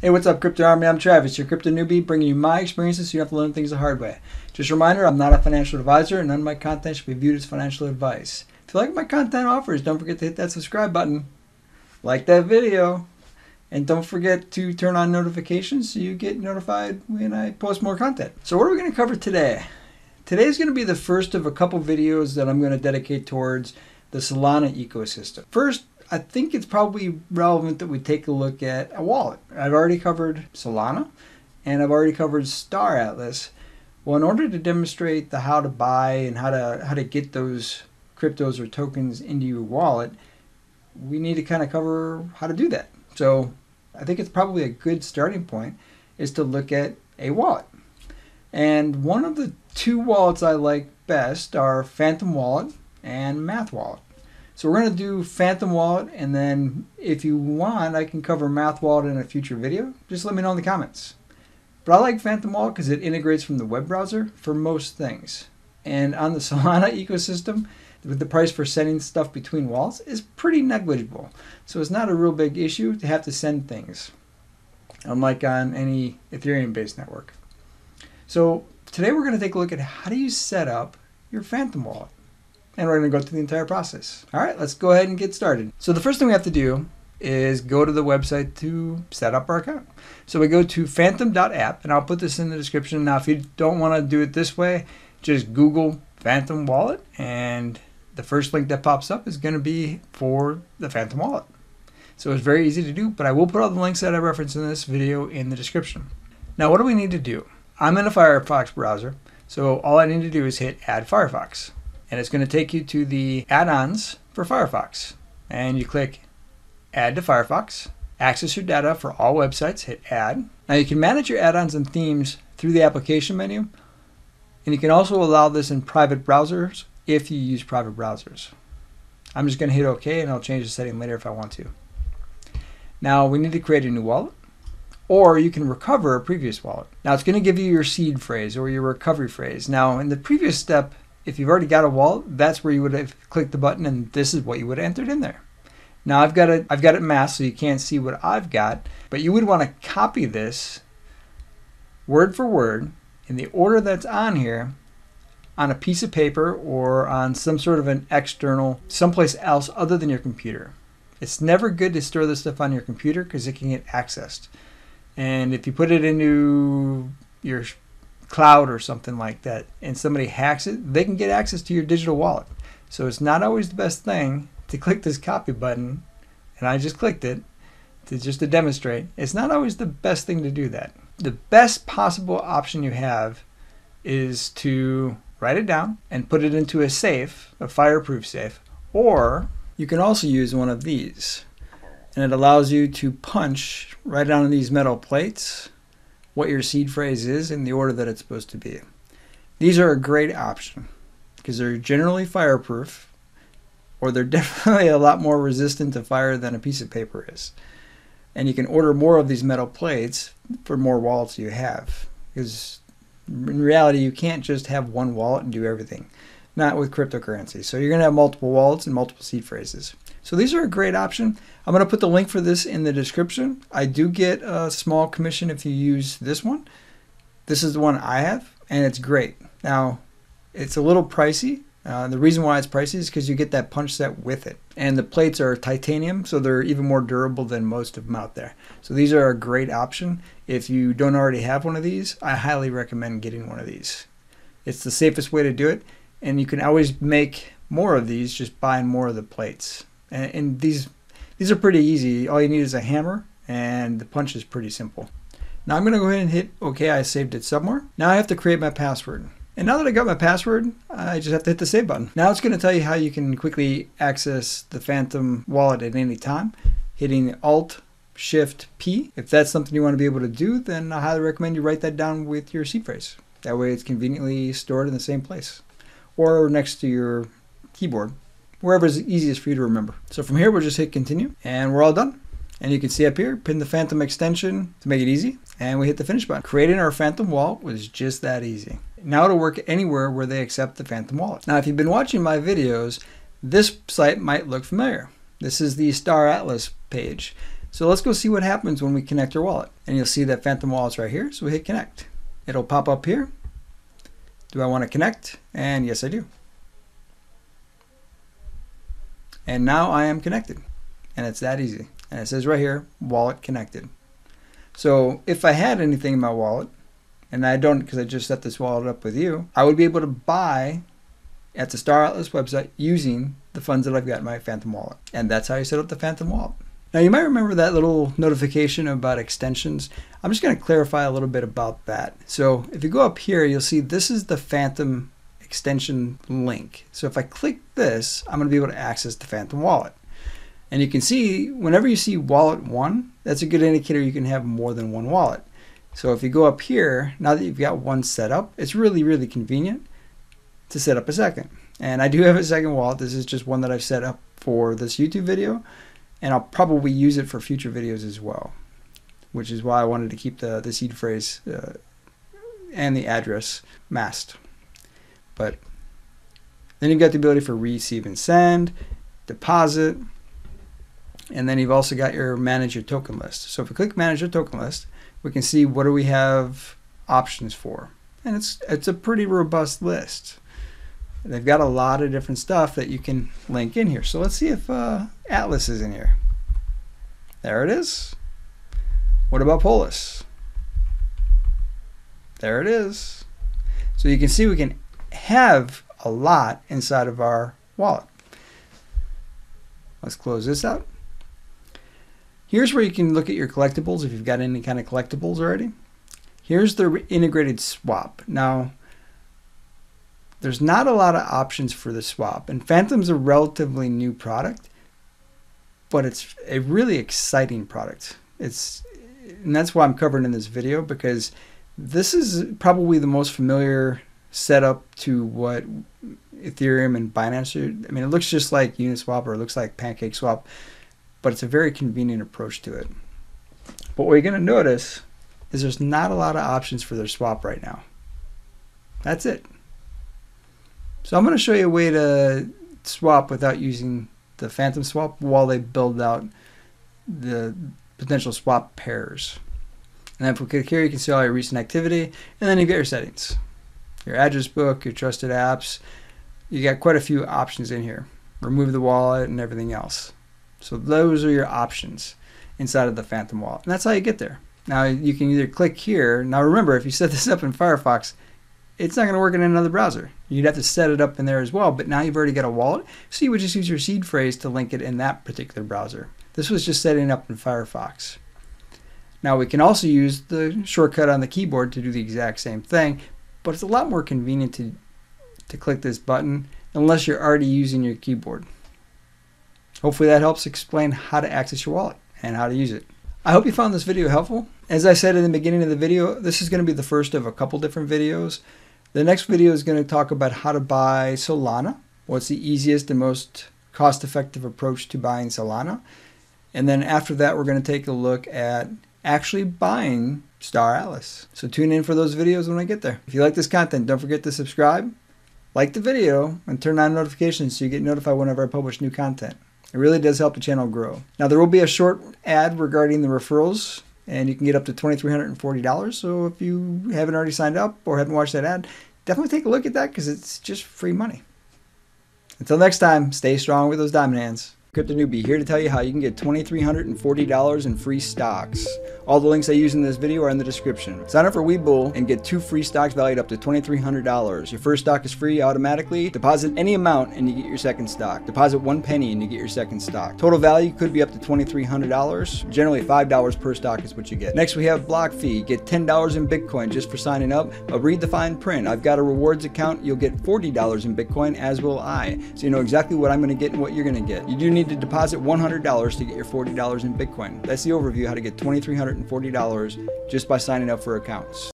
Hey, what's up, Crypto Army? I'm Travis, your crypto newbie, bringing you my experiences so you don't have to learn things the hard way. Just a reminder, I'm not a financial advisor, and none of my content should be viewed as financial advice. If you like my content offers, don't forget to hit that subscribe button, like that video, and don't forget to turn on notifications so you get notified when I post more content. So, what are we going to cover today? Today is going to be the first of a couple videos that I'm going to dedicate towards the Solana ecosystem. First, I think it's probably relevant that we take a look at a wallet. I've already covered Solana and I've already covered Star Atlas. Well, in order to demonstrate the how to buy and how to how to get those cryptos or tokens into your wallet, we need to kind of cover how to do that. So, I think it's probably a good starting point is to look at a wallet. And one of the two wallets I like best are Phantom Wallet and Math Wallet. So we're going to do Phantom Wallet, and then if you want, I can cover Math Wallet in a future video. Just let me know in the comments. But I like Phantom Wallet because it integrates from the web browser for most things. And on the Solana ecosystem, with the price for sending stuff between wallets is pretty negligible. So it's not a real big issue to have to send things, unlike on any Ethereum-based network. So today we're going to take a look at how do you set up your Phantom Wallet and we're going to go through the entire process. All right, let's go ahead and get started. So the first thing we have to do is go to the website to set up our account. So we go to phantom.app, and I'll put this in the description. Now, if you don't want to do it this way, just Google Phantom Wallet, and the first link that pops up is going to be for the Phantom Wallet. So it's very easy to do, but I will put all the links that I reference in this video in the description. Now, what do we need to do? I'm in a Firefox browser, so all I need to do is hit Add Firefox and it's going to take you to the add-ons for Firefox. And you click Add to Firefox, access your data for all websites, hit Add. Now you can manage your add-ons and themes through the application menu, and you can also allow this in private browsers if you use private browsers. I'm just going to hit OK and I'll change the setting later if I want to. Now we need to create a new wallet or you can recover a previous wallet. Now it's going to give you your seed phrase or your recovery phrase. Now in the previous step, if you've already got a wallet, that's where you would have clicked the button and this is what you would have entered in there. Now I've got it I've got it masked so you can't see what I've got, but you would want to copy this word for word in the order that's on here on a piece of paper or on some sort of an external someplace else other than your computer. It's never good to store this stuff on your computer because it can get accessed. And if you put it into your cloud or something like that and somebody hacks it, they can get access to your digital wallet. So it's not always the best thing to click this copy button, and I just clicked it to just to demonstrate. It's not always the best thing to do that. The best possible option you have is to write it down and put it into a safe, a fireproof safe, or you can also use one of these. And it allows you to punch right down on these metal plates what your seed phrase is in the order that it's supposed to be. These are a great option because they're generally fireproof or they're definitely a lot more resistant to fire than a piece of paper is. And you can order more of these metal plates for more wallets you have because in reality you can't just have one wallet and do everything. Not with cryptocurrency. So you're going to have multiple wallets and multiple seed phrases. So these are a great option. I'm going to put the link for this in the description. I do get a small commission if you use this one. This is the one I have, and it's great. Now, it's a little pricey. Uh, the reason why it's pricey is because you get that punch set with it. And the plates are titanium, so they're even more durable than most of them out there. So these are a great option. If you don't already have one of these, I highly recommend getting one of these. It's the safest way to do it, and you can always make more of these just buying more of the plates and, and these these are pretty easy. All you need is a hammer and the punch is pretty simple. Now I'm going to go ahead and hit OK. I saved it somewhere. Now I have to create my password. And now that I got my password, I just have to hit the save button. Now it's going to tell you how you can quickly access the Phantom wallet at any time, hitting Alt Shift P. If that's something you want to be able to do, then I highly recommend you write that down with your seed phrase. That way it's conveniently stored in the same place or next to your keyboard wherever is easiest for you to remember. So from here, we'll just hit continue and we're all done. And you can see up here, pin the Phantom extension to make it easy. And we hit the finish button. Creating our Phantom wallet was just that easy. Now it'll work anywhere where they accept the Phantom wallet. Now, if you've been watching my videos, this site might look familiar. This is the Star Atlas page. So let's go see what happens when we connect our wallet. And you'll see that Phantom Wallet's right here. So we hit connect. It'll pop up here. Do I want to connect? And yes, I do. And now I am connected. And it's that easy. And it says right here, wallet connected. So if I had anything in my wallet, and I don't because I just set this wallet up with you, I would be able to buy at the Star Atlas website using the funds that I've got in my Phantom wallet. And that's how you set up the Phantom wallet. Now you might remember that little notification about extensions. I'm just going to clarify a little bit about that. So if you go up here, you'll see this is the Phantom extension link. So if I click this, I'm going to be able to access the Phantom wallet. And you can see whenever you see wallet one, that's a good indicator you can have more than one wallet. So if you go up here, now that you've got one set up, it's really, really convenient to set up a second. And I do have a second wallet. This is just one that I've set up for this YouTube video. And I'll probably use it for future videos as well, which is why I wanted to keep the, the seed phrase uh, and the address masked. But then you've got the ability for receive and send, deposit, and then you've also got your manage your token list. So if we click manage your token list, we can see what do we have options for. And it's it's a pretty robust list. They've got a lot of different stuff that you can link in here. So let's see if uh, Atlas is in here. There it is. What about Polis? There it is. So you can see we can have a lot inside of our wallet. Let's close this out. Here's where you can look at your collectibles if you've got any kind of collectibles already. Here's the integrated swap. Now, there's not a lot of options for the swap, and Phantom's a relatively new product, but it's a really exciting product. It's and that's why I'm covering in this video because this is probably the most familiar setup to what Ethereum and Binance are. I mean, it looks just like Uniswap or it looks like PancakeSwap but it's a very convenient approach to it. But what you're going to notice is there's not a lot of options for their swap right now. That's it. So I'm going to show you a way to swap without using the phantom swap while they build out the potential swap pairs. And then if we click here, you can see all your recent activity, and then you get your settings. Your address book, your trusted apps. You got quite a few options in here. Remove the wallet and everything else. So those are your options inside of the Phantom wallet. And that's how you get there. Now you can either click here. Now remember, if you set this up in Firefox, it's not going to work in another browser. You'd have to set it up in there as well, but now you've already got a wallet, so you would just use your seed phrase to link it in that particular browser. This was just setting up in Firefox. Now we can also use the shortcut on the keyboard to do the exact same thing, but it's a lot more convenient to, to click this button unless you're already using your keyboard. Hopefully that helps explain how to access your wallet and how to use it. I hope you found this video helpful. As I said in the beginning of the video, this is going to be the first of a couple different videos. The next video is going to talk about how to buy Solana, what's the easiest and most cost-effective approach to buying Solana. And then after that, we're going to take a look at actually buying Star Atlas. So tune in for those videos when I get there. If you like this content, don't forget to subscribe, like the video, and turn on notifications so you get notified whenever I publish new content. It really does help the channel grow. Now there will be a short ad regarding the referrals and you can get up to $2,340. So if you haven't already signed up or haven't watched that ad, definitely take a look at that because it's just free money. Until next time, stay strong with those diamond hands. Crypto Newbie here to tell you how you can get $2,340 in free stocks. All the links I use in this video are in the description. Sign up for Webull and get two free stocks valued up to $2,300. Your first stock is free automatically. Deposit any amount and you get your second stock. Deposit one penny and you get your second stock. Total value could be up to $2,300. Generally $5 per stock is what you get. Next we have BlockFi. Get $10 in Bitcoin just for signing up. But read the fine print. I've got a rewards account. You'll get $40 in Bitcoin as will I. So you know exactly what I'm going to get and what you're going to get. You do need to deposit $100 to get your $40 in Bitcoin. That's the overview how to get $2,340 just by signing up for accounts.